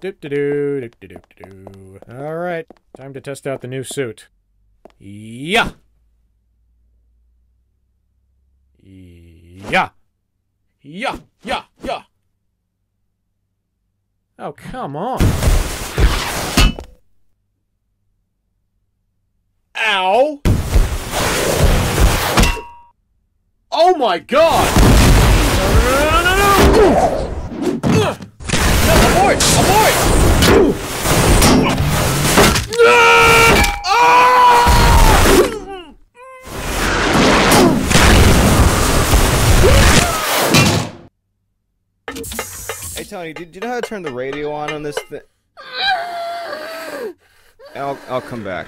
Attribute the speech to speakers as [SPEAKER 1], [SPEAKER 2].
[SPEAKER 1] Do-do-do, do-do-do-do. All right, time to test out the new suit. Yeah. Yeah. Yeah, yeah, yeah. Oh, come on. Ow! Oh my god! No, no, no! No, abort! Abort!
[SPEAKER 2] Hey Tony, do, you know how to turn the radio on on this thing? I'll I'll come back.